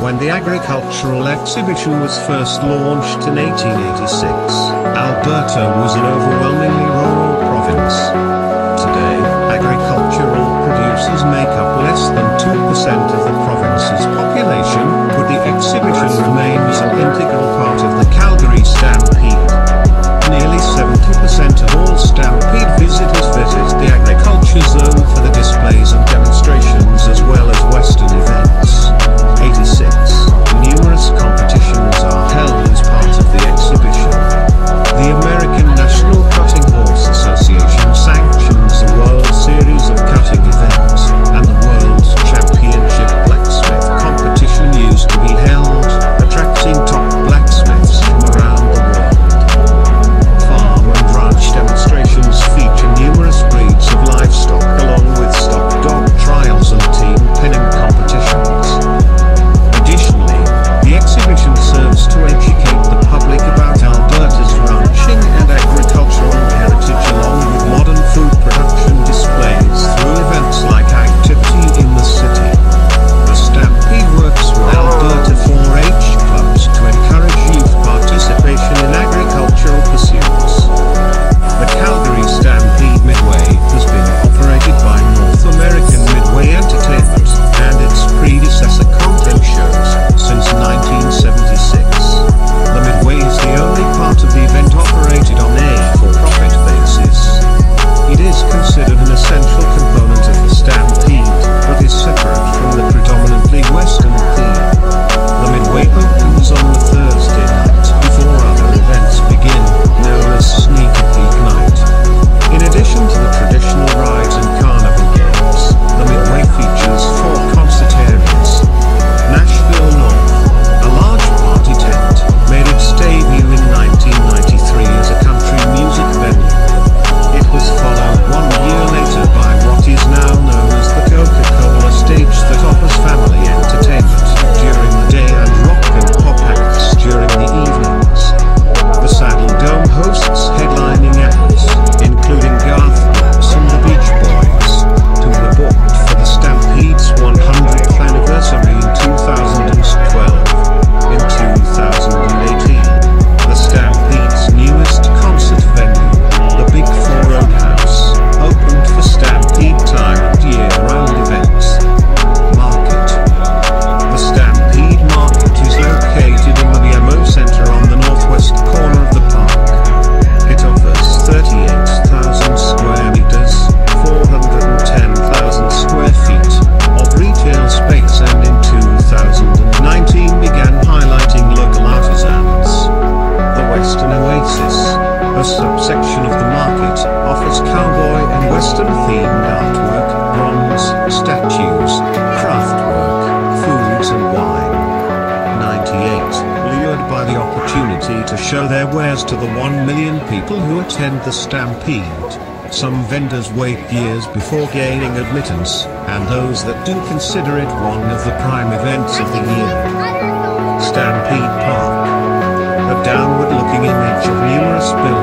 When the agricultural exhibition was first launched in 1886, Alberta was an overwhelmingly show their wares to the 1 million people who attend the stampede. Some vendors wait years before gaining admittance, and those that do consider it one of the prime events of the year. Stampede Park. A downward-looking image of numerous buildings